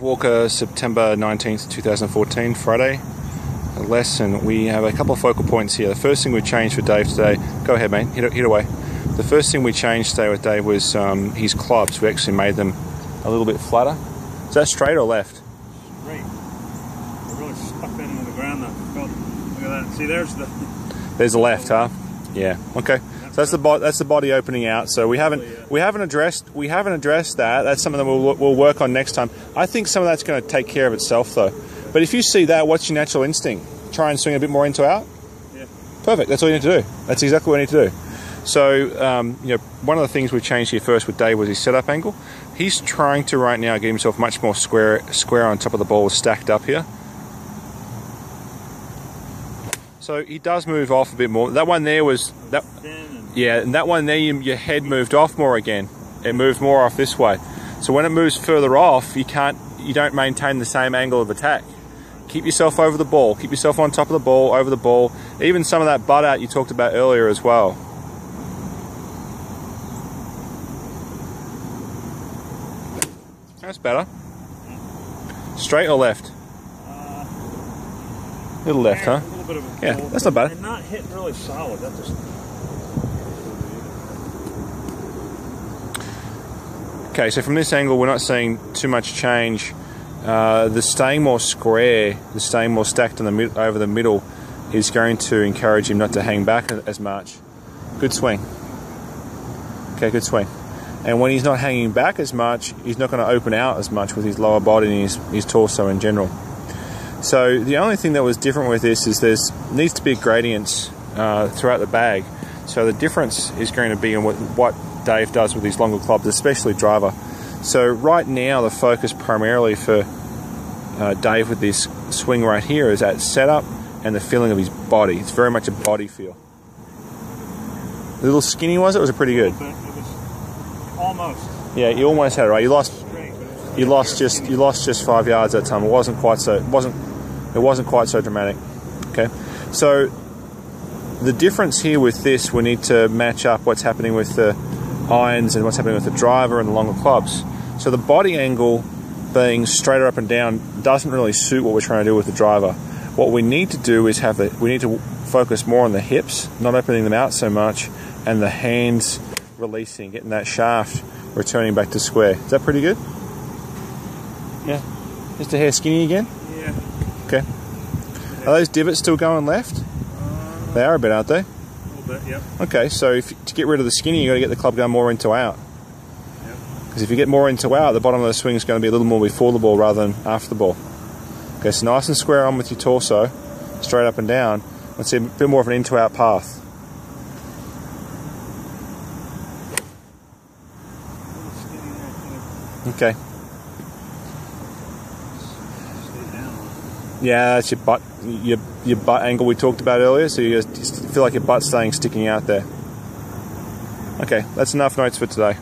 Walker, September 19th, 2014, Friday. lesson. We have a couple of focal points here. The first thing we changed for Dave today, go ahead, mate, hit, hit away. The first thing we changed today with Dave was um, his clubs. We actually made them a little bit flatter. Is that straight or left? Straight. They're really stuck into the ground. though. Look at that. See, there's the. There's the left, huh? Yeah. Okay. So that's the bo- that's the body opening out. So we haven't we haven't addressed we haven't addressed that. That's something that we'll we'll work on next time. I think some of that's going to take care of itself though. But if you see that, what's your natural instinct? Try and swing a bit more into out. Yeah. Perfect. That's all you need to do. That's exactly what you need to do. So um, you know, one of the things we changed here first with Dave was his setup angle. He's trying to right now get himself much more square square on top of the ball, stacked up here. So he does move off a bit more. That one there was that. Yeah, and that one there, you, your head moved off more again. It moved more off this way. So when it moves further off, you can't, you don't maintain the same angle of attack. Keep yourself over the ball. Keep yourself on top of the ball, over the ball. Even some of that butt out you talked about earlier as well. That's better. Straight or left? Uh, little left, huh? Yeah, that's not bad. And not hitting really solid. That just. Okay, so from this angle, we're not seeing too much change. Uh, the staying more square, the staying more stacked on the mid- over the middle, is going to encourage him not to hang back as much. Good swing. Okay, good swing. And when he's not hanging back as much, he's not going to open out as much with his lower body and his, his torso in general. So the only thing that was different with this is there's needs to be gradients uh, throughout the bag. So the difference is going to be in what, what Dave does with his longer clubs, especially driver. So right now the focus primarily for uh, Dave with this swing right here is at setup and the feeling of his body. It's very much a body feel. A little skinny was it? Was it pretty good? almost. Yeah, you almost had it right. You lost. You lost just you lost just five yards that time. It wasn't quite so. It wasn't it wasn't quite so dramatic. Okay, so the difference here with this, we need to match up what's happening with the irons and what's happening with the driver and the longer clubs. So the body angle being straighter up and down doesn't really suit what we're trying to do with the driver. What we need to do is have the we need to focus more on the hips, not opening them out so much, and the hands releasing, getting that shaft returning back to square. Is that pretty good? Yeah. Just a hair skinny again? Yeah. Okay. Are those divots still going left? Uh, they are a bit, aren't they? A little bit, yep. Okay, so if, to get rid of the skinny, you've got to get the club going more into out. Because if you get more into out, the bottom of the swing is going to be a little more before the ball rather than after the ball. Okay, so nice and square on with your torso, straight up and down. Let's see a bit more of an into out path. Okay. Yeah, that's your butt, your your butt angle we talked about earlier. So you feel like your butt's staying sticking out there. Okay, that's enough notes for today.